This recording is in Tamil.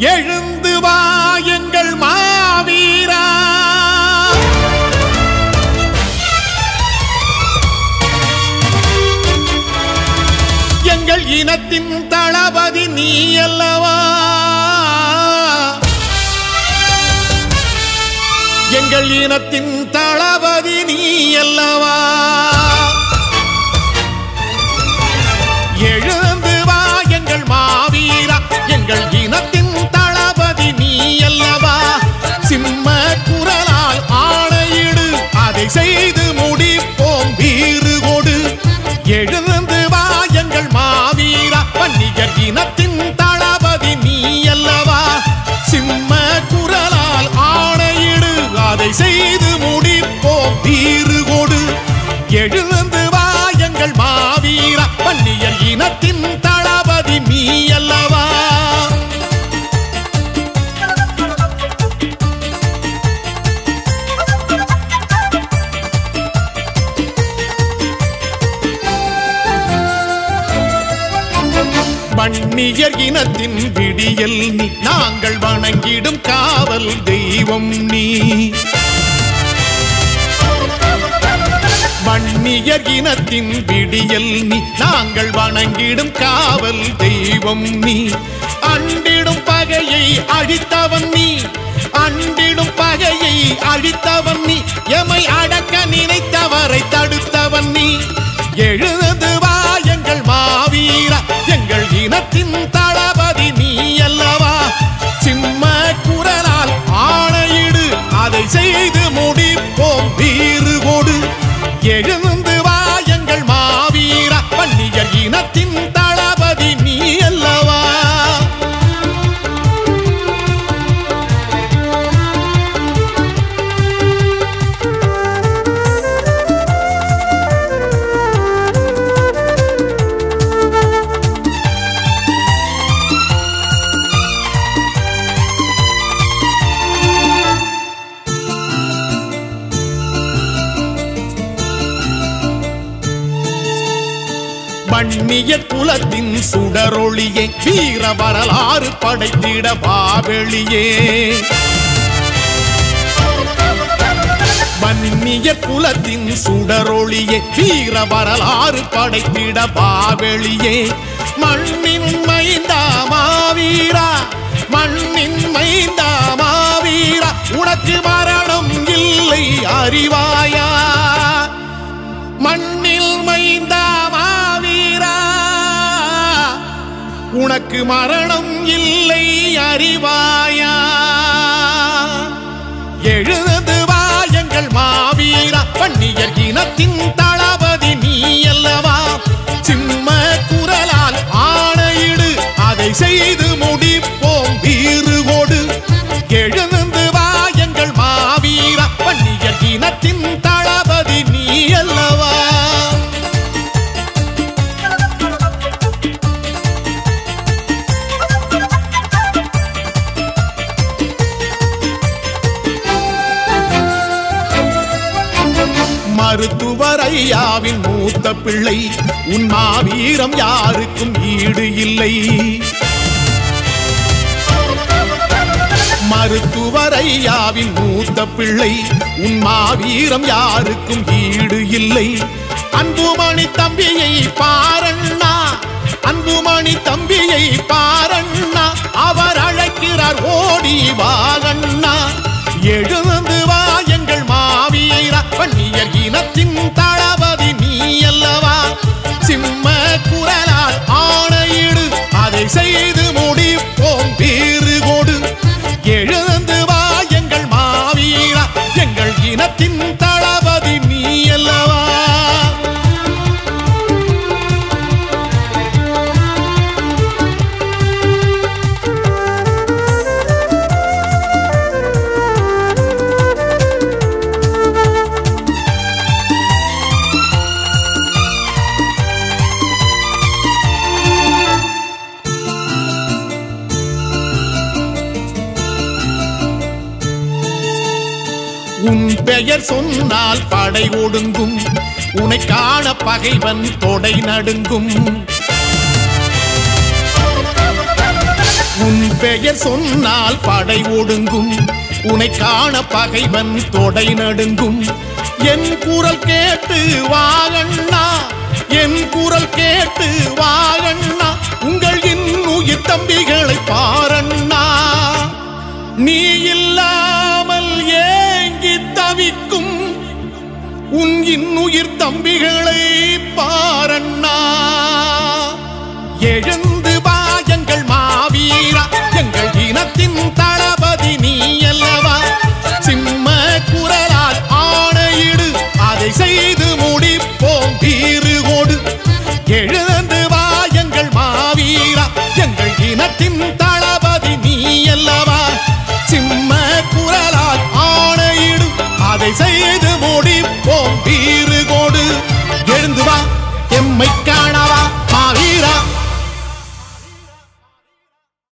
எழுந்து வா எங்கள் மாவீரா. எங்கள் இனத்தின் தளபதி நீ அல்லவா? எங்கள் இனத்தின் தளபதி நீ அல்லவா? செய்து முடிப்போம் வீறு கொடு எழுந்து வாயங்கள் மாவீர மாவீரா இனத்தின் தளபதி நீ அல்லவா வன்னியர் இனத்தின் விடியல் நீ நாங்கள் வணங்கிடும் காவல் தெய்வம் நீ. மண்ணியர் இனத்தின் விடியல் நீ. நாங்கள் வணங்கிடும் காவல் தெய்வம் நீ. அண்டிடும் பகையை அழித்தவன் நீ. அண்டிடும் பகையை அழித்தவன் நீ. எமை அடக்க நினைத்தவரை தடுத்தவன் நீ. எழுத எழுந்து வன்னிய குலத்தின் சுடரொளியே வீர வரலாறு படைத்திட வாவெளியே வன்னிய குலத்தின் சுடரொளியே வீர வரலாறு படைத்திட வாவெளியே மண்ணின் மைந்தா மாவீரா மண்ணின் மைந்தா மாவீரா உனக்கு மாற உனக்கு மரணம் இல்லை அறிவாயா? எழுது வாயங்கள் மாவீரா பன்னியர் இனத்தின் தளபதி நீ அல்லவா? சிம்ம குரலால் ஆணையிடு அதை செய்து முடிப்போம் வீறு கொடு எழுந்து வாயங்கள் மாவீரா பன்னியர் இனத்தின் மருத்துவர் ஐயாவின் மூத்த பிள்ளை. உன் மாவீரம் யாருக்கும் ஈடு இல்லை. மருத்துவர் ஐயாவின் மூத்த பிள்ளை. உன் மாவீரம் யாருக்கும் ஈடு இல்லை. அன்புமணி தம்பியை பாரண்ணா பெயர் சொன்னால் படை ஒடுங்கும். உனை காண பகைவன் தொடை நடுங்கும். உன் பெயர் சொன்னால் படை ஒடுங்கும். உனை காண பகைவன் தொடை நடுங்கும். என் குரல் கேட்டு வாழண்ணா என் குரல் கேட்டு வாழண்ணா உங்கள் இன்னுயிர் தம்பிகளை இன்னுயிர் தம்பிகளை பாரண்ணா. எழுந்து வாயங்கள் மாவீரா. எங்கள் இனத்தின் தளபதி நீ அல்லவா? சிம்ம குரலால் ஆணையிடு அதை செய்து